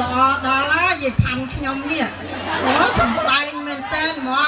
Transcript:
ល្អដល់ហើយយាយផាន់ខ្ញុំនេះអូសំដែងមែនតើហ្មង